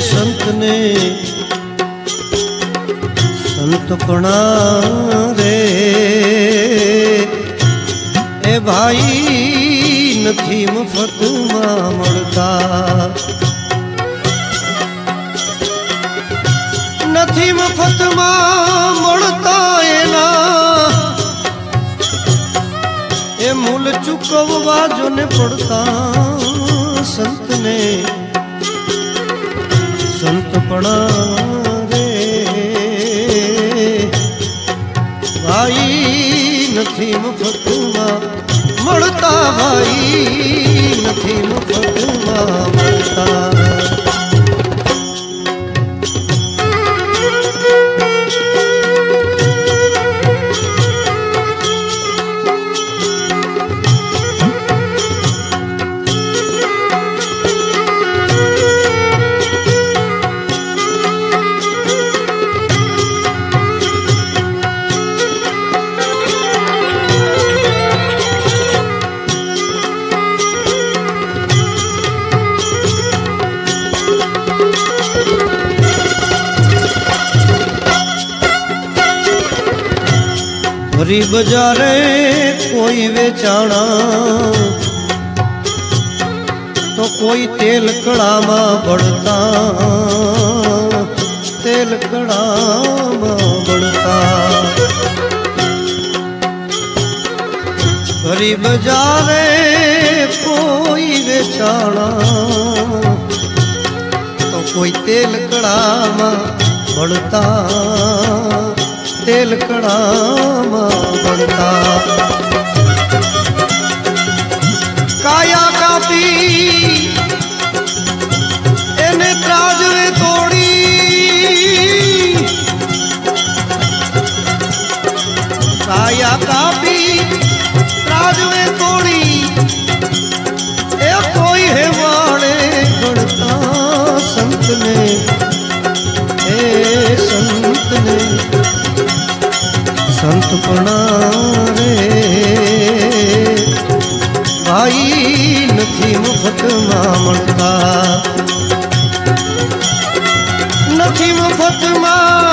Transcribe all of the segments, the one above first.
સંતને. સંતપણા રે? એ ભાઈ નથી મફતમાં મળતા. નથી મફતમાં મળતા એના. એ મૂલ ચૂકવવા જોને પડતા સંતને. ਆਪਣਾ ਰੇ। ਭਾਈ ਨਸੀਮ ਫਤਵਾ ਮੜਤਾ ਭਾਈ ਨਸੀਮ ਫਤਵਾ ભરી બજારે કોઈ વેચાણા તો કોઈ તેલ કળામાં બળતા તેલ કળામાં બળતા ભરી બજારે કોઈ વેચાણા તો કોઈ તેલ કળામાં ਤੇਲ ਕੜਾਵਾ ਬੰਦਾ। ਕਾਇਆ ਕਾਪੀ, ਇਹਨੇ ਤਰਾਜਵੇ ਤੋੜੀ। ਕਾਇਆ ਕਾਪੀ, ਤਰਾਜਵੇ ਤੋੜੀ। ਇਹ ਕੋਈ ਹੈ ਵਾਲੇ ਗੁਣਤਾ ਸੰਤ ਨੇ। સંતપણા રે ભાઈ નથી મફતમાં મળતા નથી મફતમાં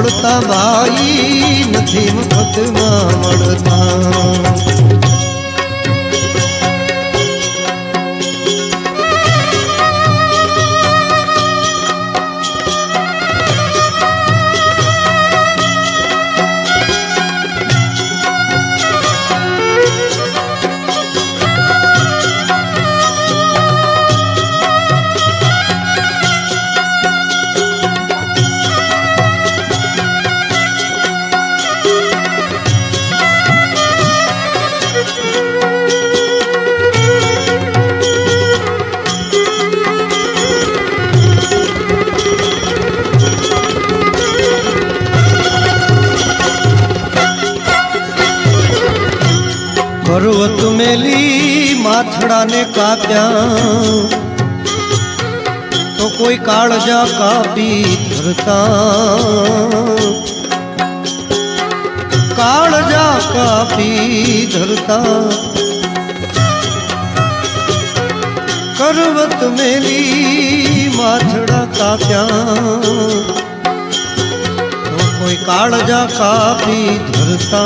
મળતા ભાઈ નથી મફતમાં મળતા पर्वत मेली माथड़ा ने काप्या तो कोई काल जा कापी धरता। कालजा कापी धरता। करवत मेली माथड़ा काप्या तो कोई कालजा कापी धरता।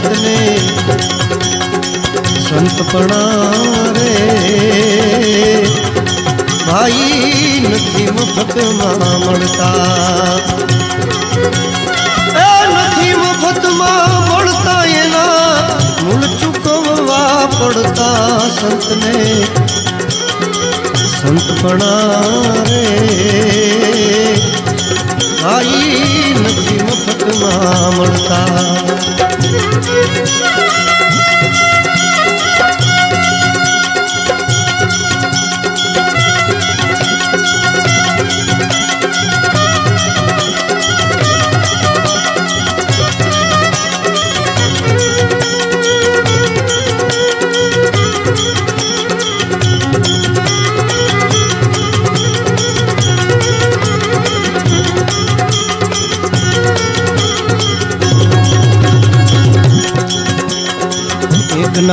સંતને સંતપણા રે. ભાઈ નથી મફતમાં મળતા. એ નથી મફતમાં મળતા એના મૂળ ચૂકવવા પડતા સંતને. સંતપણા રે.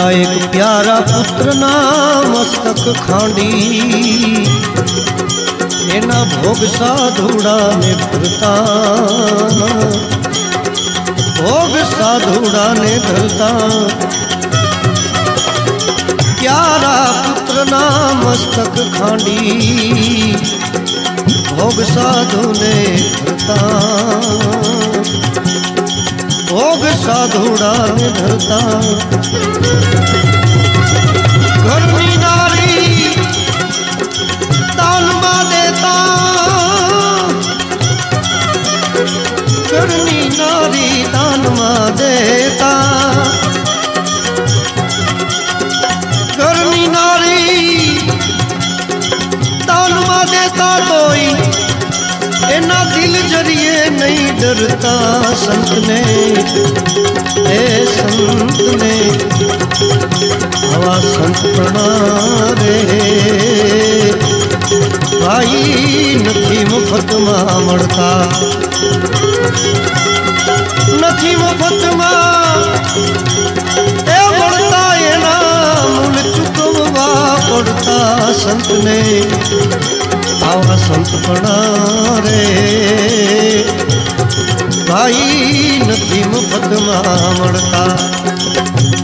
एक प्यारा पुत्र ना मस्तक खांडी। एना भोग साधुड़ा ने भोग साधुड़ा ने प्यारा पुत्र ना मस्तक खांडी। भोग साधु ने धरता साधुड़ा धरता। गर्मी नारी तालमा देता गर्मी नारी तालमा देता गर्मी नारी तालमा देता कोई ना दिल ज़रिए नहीं डरता संत ने। ए संत ने, हवा संत प्रणारे। भाई नथी मुफत माँ मड़ता नथी मुफत ए मड़ता मूल चुकवा पड़ता संत ने। આવા સંતપણા રે ભાઈ નથી મફતમાં મળતા